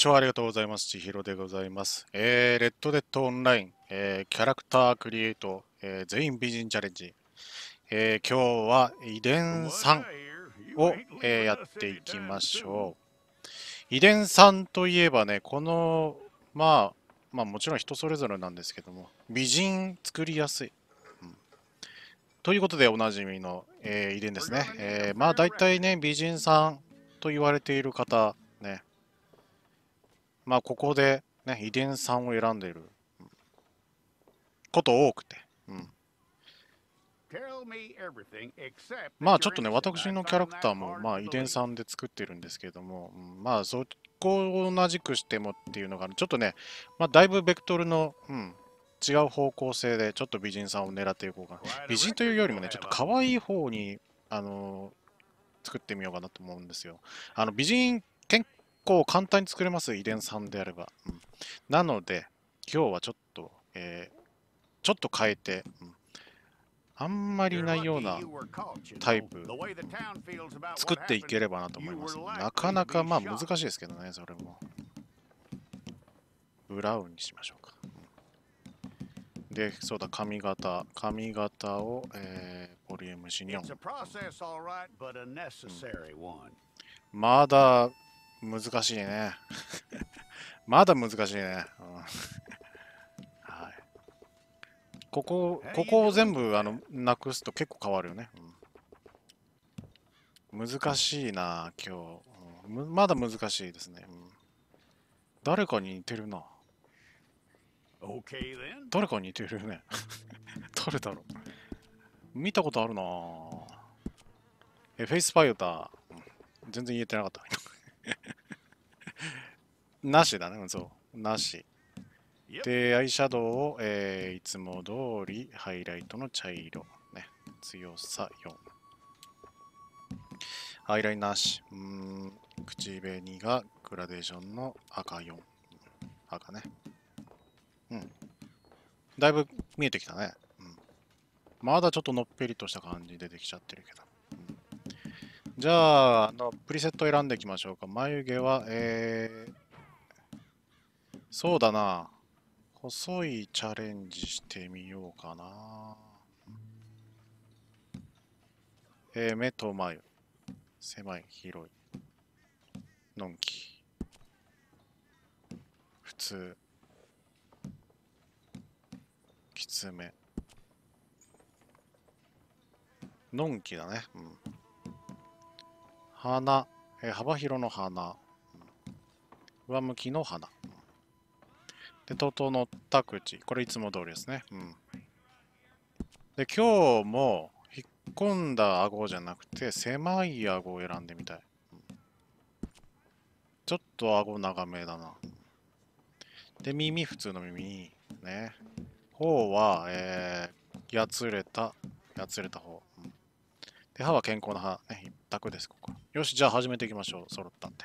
聴ありがとうございます。千尋でございます。えー、レッドデッドオンライン、えー、キャラクタークリエイト、えー、全員美人チャレンジ。えー、今日は遺伝3を、えー、やっていきましょう。遺伝3といえばね、この、まあ、まあもちろん人それぞれなんですけども、美人作りやすい。うんということでおなじみの、えー遺伝ですね。えーまあ大体ね、美人さんと言われている方、まあここで、ね、遺伝さんを選んでいるうんこと多くて。うんまあちょっとね、私のキャラクターもまあ遺伝さんで作ってるんですけれども、うんまあそこを同じくしてもっていうのが、ちょっとね、まあだいぶベクトルの、うん、違う方向性でちょっと美人さんを狙っていこうかな。美人というよりもね、ちょっと可愛い方に、あの作ってみようかなと思うんですよ。あの美人結構簡単に作れます、遺伝さんであれば。うんなので、今日はちょっと、えーちょっと変えて、うんあんまりいないようなタイプ作っていければなと思います。なかなかまあ難しいですけどね、それも。ブラウンにしましょうか。うんで、そうだ、髪型。髪型を、えー、ボリューム4 It's a process, all right, but a necessary one. まだ難しいね。まだ難しいね。うんはい。ここ、ここを全部あのなくすと結構変わるよね。うん難しいな、今日、うんむまだ難しいですね。うん誰かに似てるな。誰かに似てるね。誰だろう。見たことあるなえ、フェイスパイオター。うん全然言えてなかった。なしだね、うんそう。なし。で、アイシャドウを、えーいつも通りハイライトの茶色。ね。強さ4。ハイライトなし。うーん。口紅がグラデーションの赤4。赤ね。うん。だいぶ見えてきたね。うん。まだちょっとのっぺりとした感じ出てきちゃってるけど。うんじゃあ、あの、プリセット選んでいきましょうか。眉毛は、えー、そうだな。細いチャレンジしてみようかな。えー、目と眉。狭い、広い。のんき。普通。きつめ。のんきだね。うん。花。えー幅広の花。上向きの花。うんで、整った口。これいつも通りですね。うん。で、今日も引っ込んだ顎じゃなくて、狭い顎を選んでみたい。うんちょっと顎長めだな。で、耳、普通の耳。ね。方は、えー、やつれた、やつれた方。うんで、歯は健康な歯。ね、一択です、ここ。よし、じゃあ始めていきましょう。揃ったんで。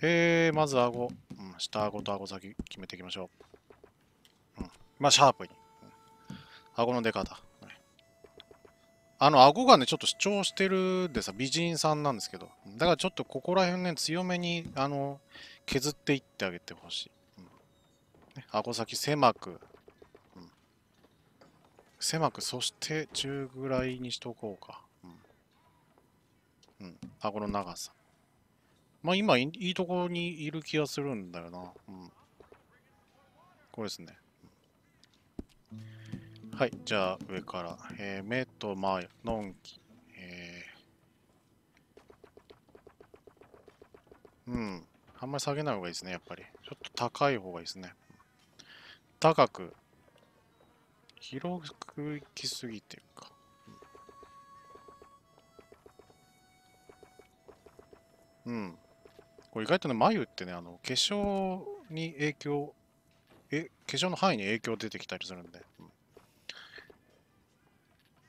えー、まず顎。うん、下顎と顎先決めていきましょう。うん。まあ、シャープに。顎の出方。あの、顎がね、ちょっと主張してるでさ、美人さんなんですけど。だからちょっとここら辺ね、強めに、あの、削っていってあげてほしい。うんね、顎先狭く。うん狭く、そして中ぐらいにしとこうか。うん。うん。顎の長さ。まあ今いいとこにいる気がするんだよな。うん。これですね。はい、じゃあ上から。えー目と眉、のんき。えーうん。あんまり下げない方がいいですね、やっぱり。ちょっと高い方がいいですね。高く。広く行きすぎてるか。うん。これ意外とね、眉ってね、あの、化粧に影響、え、化粧の範囲に影響出てきたりするんで。うん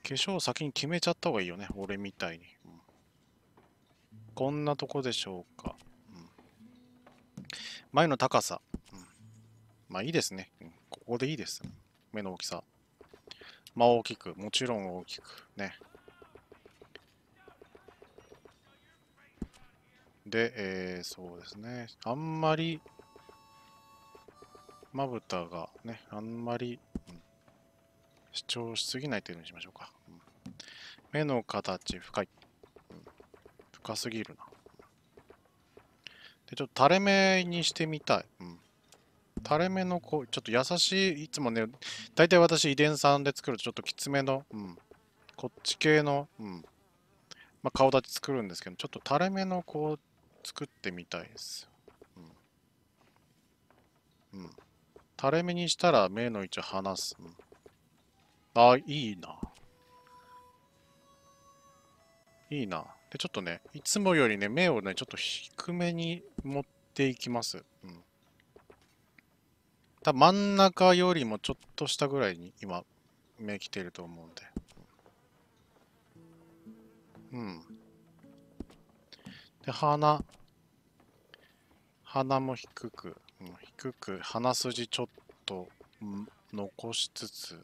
化粧を先に決めちゃった方がいいよね、俺みたいに。うんこんなとこでしょうか。うん眉の高さ。うんまあいいですね。うんここでいいです。目の大きさ。まあ大きく、もちろん大きく。ね。で、えーそうですね。あんまり、まぶたがね、あんまり、うん主張しすぎない程度にしましょうか。うん目の形、深い、うん深すぎるな。で、ちょっと垂れ目にしてみたい。うん垂れ目のこう、ちょっと優しい、いつもね、大体私、遺伝さんで作るとちょっときつめの、うん、こっち系の、うん、まあ、顔立ち作るんですけど、ちょっと垂れ目のこう、作ってみたいです。うん。うん。垂れ目にしたら目の位置を離す。うん、あ、いいな。いいな。で、ちょっとね、いつもよりね、目をね、ちょっと低めに持っていきます。うん。多分真ん中よりもちょっと下ぐらいに今、目来てると思うんで。うん。で、鼻。鼻も低く、うん、低く、鼻筋ちょっと、うん残しつつ、うん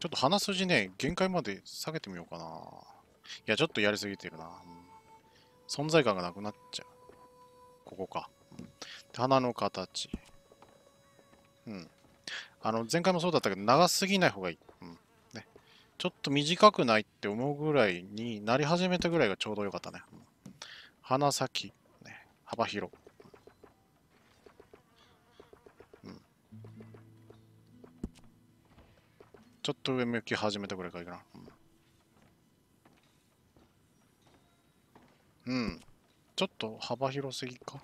ちょっと鼻筋ね、限界まで下げてみようかな。いや、ちょっとやりすぎてるな。存在感がなくなっちゃう。ここか。うん鼻の形。うん。あの、前回もそうだったけど、長すぎない方がいい。ちょっと短くないって思うぐらいになり始めたぐらいがちょうどよかったね。鼻先、ね。幅広。ちょっと上向き始めたぐらいがいいかな。うん。うん。ちょっと幅広すぎか。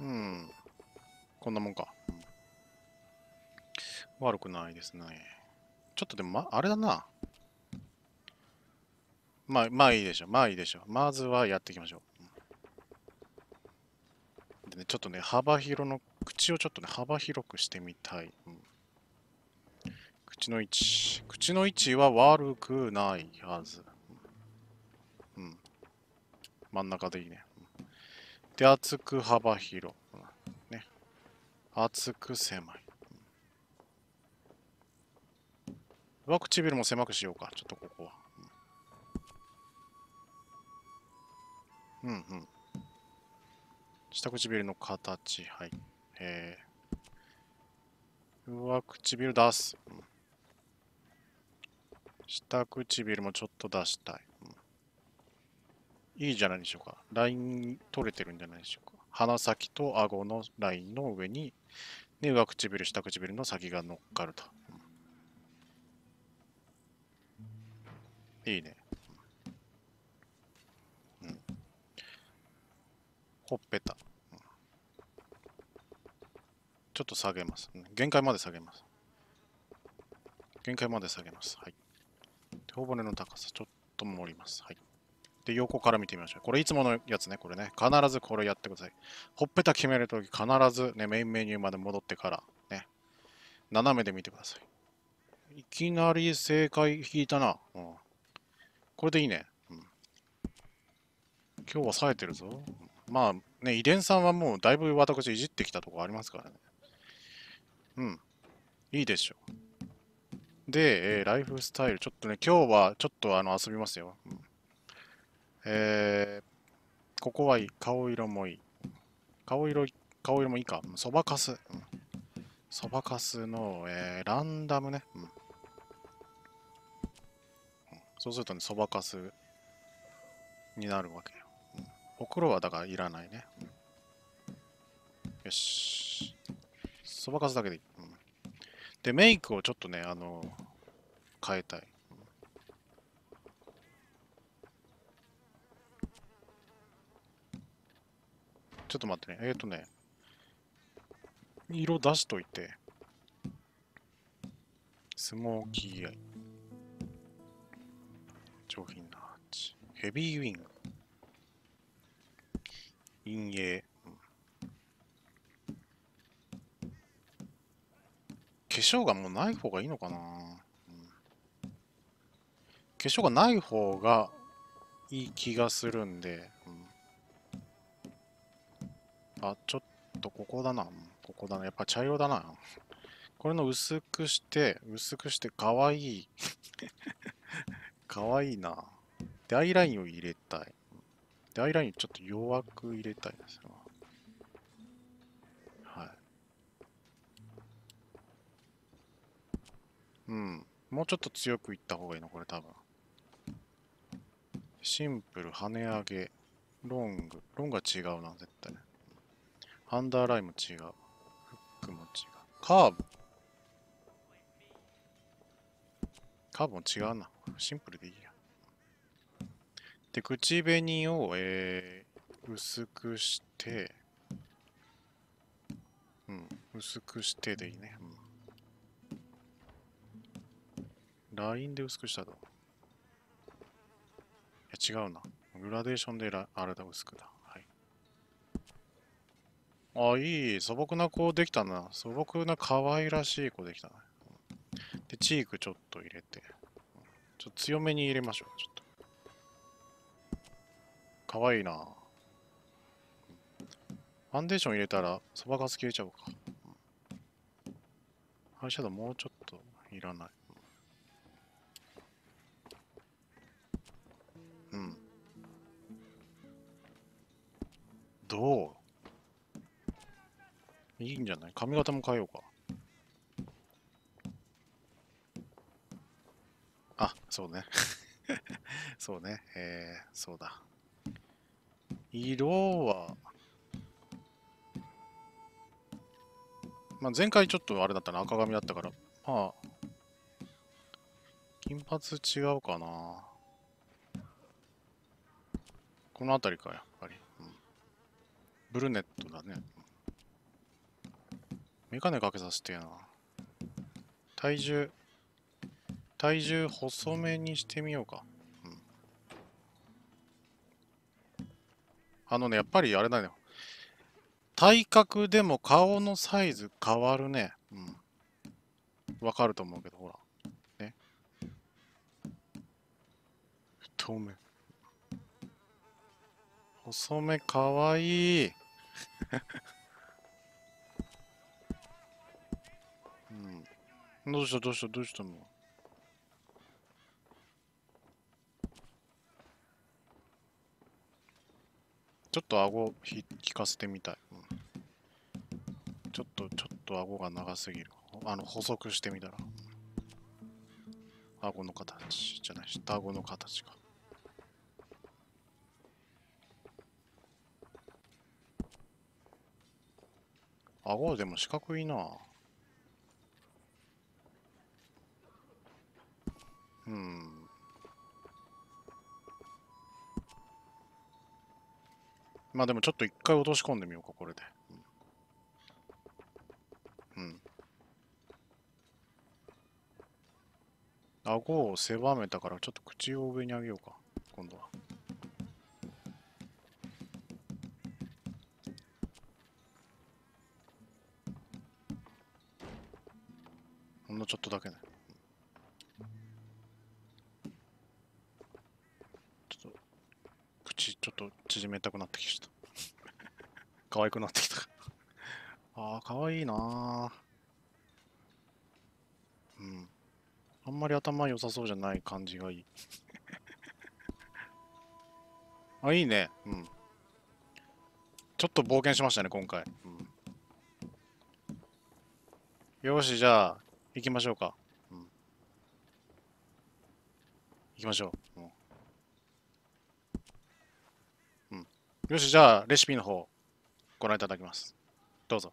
うん。こんなもんか。悪くないですね。ちょっとでも、ま、あれだな。まあ、まあいいでしょう。まあいいでしょう。まずはやっていきましょう。でね、ちょっとね、幅広の、口をちょっとね、幅広くしてみたい。うん口の位置。口の位置は悪くないはず。うん。真ん中でいいね。で、厚く幅広。厚く狭い。上唇も狭くしようか。ちょっとここは。うん、うん、うん。下唇の形。はい。えー、上唇出す。うん下唇もちょっと出したい。うんいいじゃないでしょうか。ライン取れてるんじゃないでしょうか。鼻先と顎のラインの上に、ね、上唇、下唇の先が乗っかると。いいね。ほっぺた。ちょっと下げます。限界まで下げます。限界まで下げます。はい。頬骨の高さ、ちょっと盛ります。はい。で、横から見てみましょう。これいつものやつね、これね。必ずこれやってください。ほっぺた決めるとき、必ずね、メインメニューまで戻ってから、ね、斜めで見てください。いきなり正解引いたな。うん。これでいいね。うん。今日は冴えてるぞ。まあね、遺伝さんはもうだいぶ私いじってきたとこありますからね。うん。いいでしょう。で、えーライフスタイル。ちょっとね、今日はちょっとあの遊びますよ。うんえー、ここはいい。顔色もいい。顔色、顔色もいいか。そばかす。そばかすの、えーランダムね。うんそうするとね、そばかすになるわけよ。うんお風呂はだからいらないね。うんよし。そばかすだけでいい。うんで、メイクをちょっとね、あの、変えたい。ちょっと待ってね。えっ、ー、とね、色出しといて、スモーキーアイ。上品なアーチ。ヘビーウィング。陰影。化粧がもうない方がいいのかな、うん化粧がない方がいい気がするんで、うんあ、ちょっとここだな。ここだな。やっぱ茶色だな。これの薄くして、薄くして、かわいい。かわいいな。で、アイラインを入れたい。で、アイラインちょっと弱く入れたいですよ。はい。うん。もうちょっと強くいった方がいいの、これ多分。シンプル、跳ね上げ、ロング。ロングは違うな、絶対。アンダーラインも違う。フックも違う。カーブ。カーブも違うな。シンプルでいいや。で、口紅を、えー、薄くして、うん、薄くしてでいいね。うん、ラインで薄くしたと。いや、違うな。グラデーションでラあれだ、薄くだ。あ、いい。素朴な子できたな。素朴な可愛らしい子できたな。で、チークちょっと入れて。ちょっと強めに入れましょう。ちょっと。可愛いな。ファンデーション入れたら、そばかす消えちゃうか。アイシャドウもうちょっといらない。うん。どう？いいんじゃない？髪型も変えようか。あ、そうね。そうね。えー、そうだ。色は、まあ、前回ちょっとあれだったな、赤髪だったから、まあ、金髪違うかな。この辺りか、やっぱり。うん、ブルネットだね。メガネかけさせてえな。体重、体重細めにしてみようか。うん、あのね、やっぱりあれだよ。体格でも顔のサイズ変わるね。うん。わかると思うけど、ほら。ね。太め。細めかわいい。うん。どうしたどうしたどうしたの？ちょっと顎ひ引かせてみたい、うん。ちょっとちょっと顎が長すぎる。あの細くしてみたら。顎の形じゃない下顎の形が顎でも四角いな。まあでもちょっと一回落とし込んでみようか、これで。うん。うん。顎を狭めたから、ちょっと口を上に上げようか、今度は。ほんのちょっとだけね。ちょっと、口ちょっと縮めたくなってきた。可愛くなってきた。ああ、可愛いなーうん。あんまり頭良さそうじゃない感じがいい。あ、いいね。うん。ちょっと冒険しましたね、今回。うん、よし、じゃあ、行きましょうか。うん。行きましょう。うんよし、じゃあ、レシピの方、ご覧いただきます。どうぞ。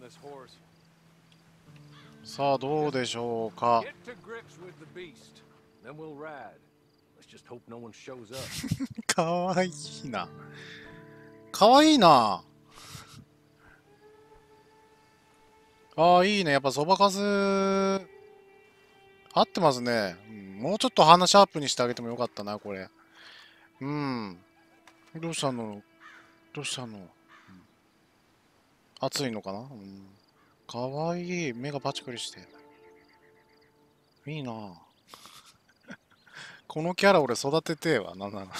this horse. さあ、どうでしょうか？かわいいな。かわいいな。ああ、いいね。やっぱそばかす、合ってますね、うんもうちょっと鼻シャープにしてあげてもよかったな、これ。うん。どうしたのどうしたの、うん暑いのかな？うん。かわいい。目がパチクリして。いいな。このキャラ俺育ててえわ。なんなの。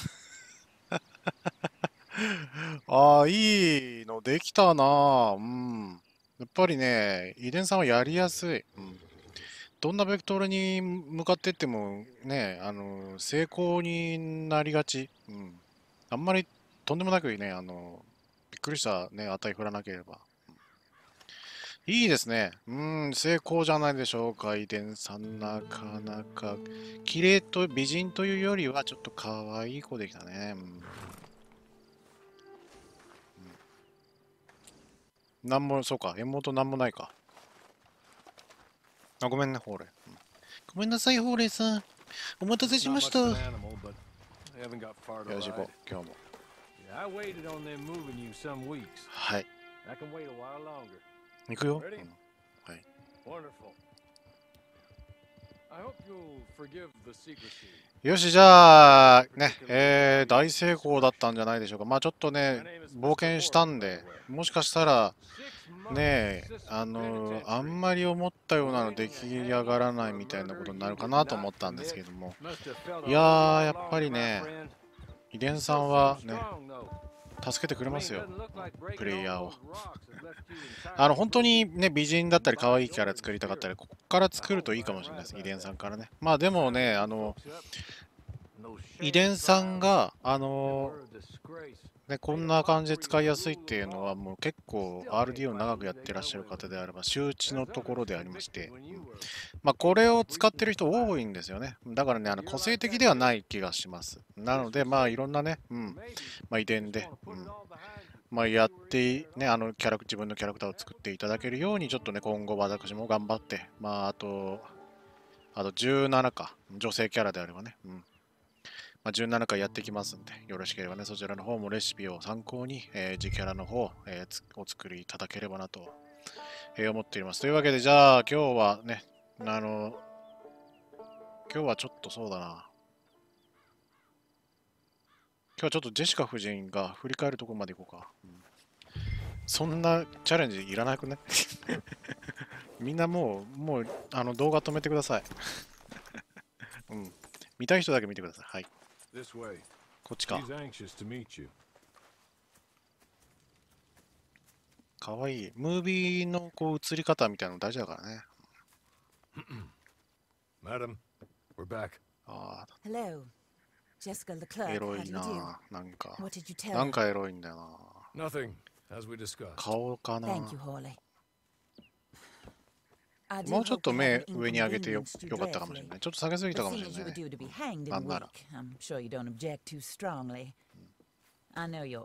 ああ、いいのできたな。うん。やっぱりね、遺伝さんはやりやすい。うん。どんなベクトルに向かっていってもね、あの、成功になりがち。うん。あんまりとんでもなくね、あの、びっくりしたね、値振らなければ。いいですね。うん、成功じゃないでしょうか。遺伝さん、なかなか。綺麗と美人というよりは、ちょっと可愛い子できたね。うんなんも、そうか、妹なんもないか。あ、ごめんね、ホーレ。うんごめんなさい、ホーレさん。お待たせしましたよし、行.こう、今日も。I waited on them moving you some weeks. はい。I can wait a while longer. 行くよ。Ready? うん Wonderful. I hope you'll forgive the secrecy. よし、じゃあ、ね、えー、大成功だったんじゃないでしょうか。まあちょっとね、冒険したんで、もしかしたら、ねあの.あんまり思ったようなの出来上がらないみたいなことになるかなと思ったんですけども、いやーやっぱりね.遺伝さんはね助けてくれますよ。プレイヤーを。あの本当にね美人だったり可愛いキャラ作りたかったりここから作るといいかもしれないです。遺伝さんからね。まあでもねあの遺伝さんがあのね、こんな感じで使いやすいっていうのは、もう結構 RD を長くやってらっしゃる方であれば、周知のところでありまして、まあ、これを使ってる人多いんですよね。だからね、あの個性的ではない気がします。なので、まあ、いろんなね、うん、まあ、遺伝で、うん、まあ、やって、ね、あのキャラ、自分のキャラクターを作っていただけるように、ちょっとね、今後私も頑張って、まあ、あと、あと17か、女性キャラであればね、うん。まあ、17回やってきますんで、よろしければね、そちらの方もレシピを参考に、えー、自キャラの方、えーお作りいただければなと、えー思っております。というわけで、じゃあ、今日はね、あの、今日はちょっとそうだな。今日はちょっとジェシカ夫人が振り返るとこまで行こうか。うんそんなチャレンジいらなくね？みんなもう、もう、あの動画止めてください。うん。見たい人だけ見てください。はい。This way. こっちか。She's anxious to meet you. かわいい。ムービーのこう映り方みたいなの大事だからね。Madam, we're back. あ Hello. Jessica あ、Leclerc. エロい?な。なんか。What did you tell なん?かエロいんだよな。Nothing, as we discussed. 顔かな。Thank you, Hawley. もうちょっと目上に上げてよ,よかったかもしれない。ちょっと下げすぎたかもしれない、ね。あんなら。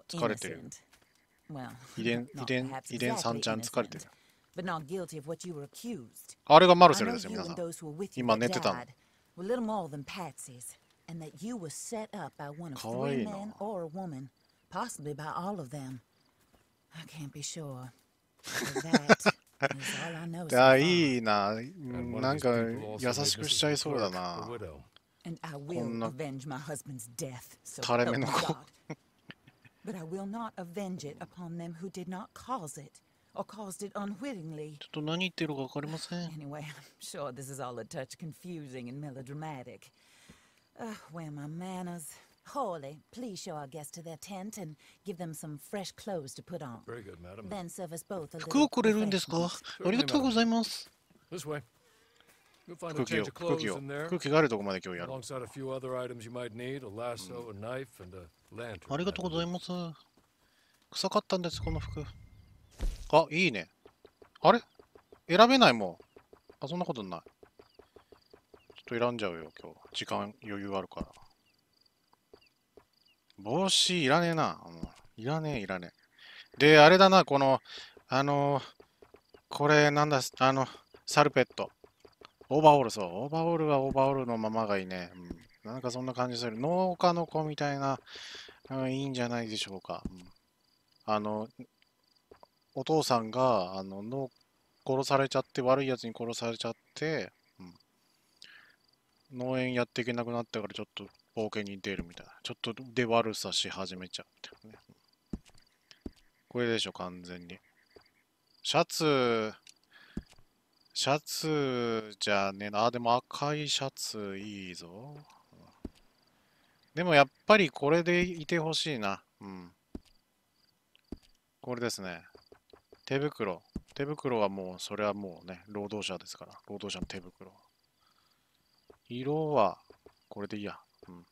疲れて。遺伝、遺伝、遺伝さんちゃん疲れてる。あ れがマルセルですよ、皆さん。今寝てたの。And い know い.いいな。なんか優しく.しちゃいそうだなこんな垂れ目の子. But I will not avenge it upon them who did not cause it, or caused it unwittingly. ちょっと何言ってるか分かりません。Anyway, I'm sure this is all a touch confusing and melodramatic. Ugh, where are my manners? Hawley, please show our guests to their tent and give them some fresh clothes to put on. Very good, madam. Then serve us both a 服 little をくれるんですか refreshment. ありがとうございます。This way. You'll find a 空気 change を、of 空 clothes 気を in、there, 空気があるとこまで今日やる。alongside a few other items you might need: a lasso, a knife, and a lantern. ありがとうございます。臭かったんです、この服。あ、いいね。あれ選べないもん。あ、そんなことない。ちょっと選んじゃうよ、今日。時間余裕あるから。帽子いらねえな。う、いらねえ、いらねえ。で、あれだな、この、あのこれなんだ、あの、サルペット。オーバーオール、そう。オーバーオールはオーバーオールのままがいいね。うん。なんかそんな感じする。農家の子みたいな、うん、いいんじゃないでしょうか。うんあの、お父さんが、あの、の殺されちゃって、悪いやつに殺されちゃって、うん農園やっていけなくなったから、ちょっと冒険に出るみたいな。ちょっとで悪さし始めちゃうみたいなね。これでしょ、完全に。シャツ、シャツじゃねえな。あ、でも赤いシャツいいぞ。でもやっぱりこれでいてほしいな。うん。これですね。手袋。手袋はもう、それはもうね、労働者ですから。労働者の手袋。色は、これでいいや。うん。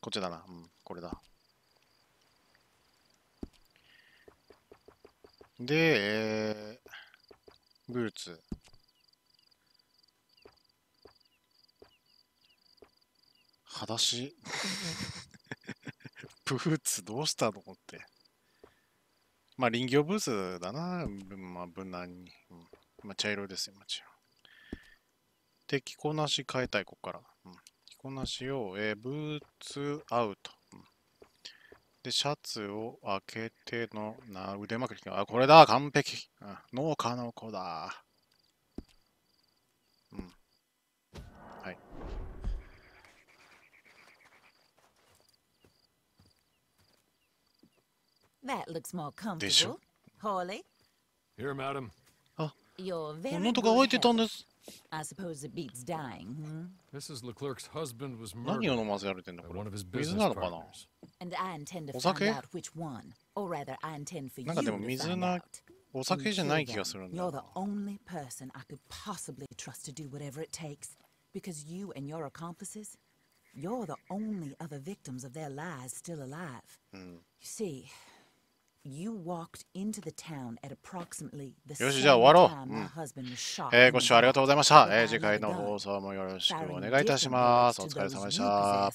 こっちだな。うん、これだ。で、えー、ブーツ。裸足？ブーツどうしたのって。まあ、林業ブーツだな。まあ、無難に。うん、まあ、茶色ですよ、もちろん。で、着こなし変えたい、ここから。こなし、え、ブーツアウト。で、シャツを開けての、な、腕まくり。あ、これだ、完璧。農家の子だ。うん。はい。でしょ？ホーリー。あ、物置いてたんです。I suppose it beats dying, hmm? Mrs. Leclerc's husband was 何を murdered 飲ませられてんだ by これ one of his 水 business なのかな partners. And I intend to お find 酒 out which one. Or rather, I intend for you なんかでも to 水 find な out. お You 酒じゃ kill ない気 them. がするんだ You're よ the only person I could possibly trust to do whatever it takes. Because you and your accomplices, you're the only other victims of their lies still alive. な。うん。You see, よし、じゃあ終わろう。うんえー、ご視聴ありがとうございました、えー。次回の放送もよろしくお願いいたします。お疲れ様でした。